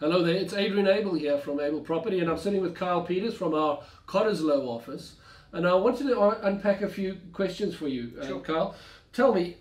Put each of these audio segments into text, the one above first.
Hello there, it's Adrian Abel here from Abel Property, and I'm sitting with Kyle Peters from our Cottesloe office. And I wanted to unpack a few questions for you, uh, Sure. Kyle. Tell me,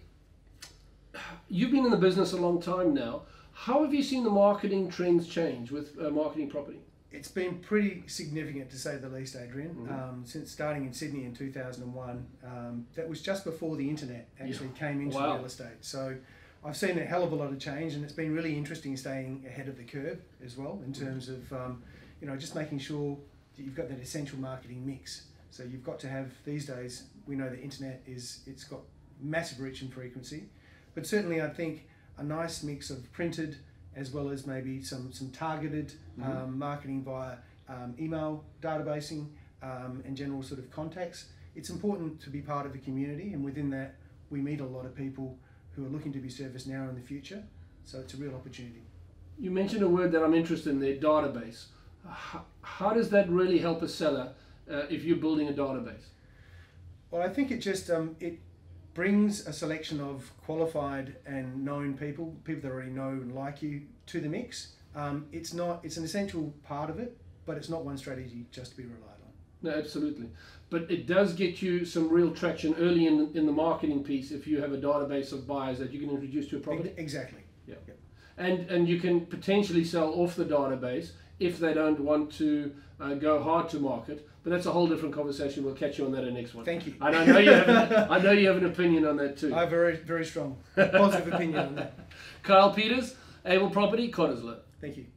you've been in the business a long time now. How have you seen the marketing trends change with uh, marketing property? It's been pretty significant to say the least, Adrian. Um, since starting in Sydney in 2001, um, that was just before the internet actually came into Wow. real estate. So I've seen a hell of a lot of change, and it's been really interesting staying ahead of the curve as well in terms of um, you know just making sure that you've got that essential marketing mix. So you've got to have these days. We know the internet is it's got massive reach and frequency, but certainly I think a nice mix of printed as well as maybe some some targeted um, marketing via um, email databasing um, and general sort of contacts. It's important to be part of a community, and within that, we meet a lot of people who are looking to be serviced now and in the future. So it's a real opportunity. You mentioned a word that I'm interested in there database. How, how does that really help a seller uh, if you're building a database? Well, I think it just um, it brings a selection of qualified and known people, people that already know and like you, to the mix. Um, it's not it's an essential part of it, but it's not one strategy just to be relied on. No, absolutely. But it does get you some real traction early in, in the marketing piece if you have a database of buyers that you can introduce to a property. Exactly. Yeah. And, and you can potentially sell off the database if they don't want to uh, go hard to market. But that's a whole different conversation. We'll catch you on that in the next one. Thank you. And I know you have an, I know you have an opinion on that too. I have a very very strong positive opinion on that. Kyle Peters, Abel Property, Cottesloe. Thank you.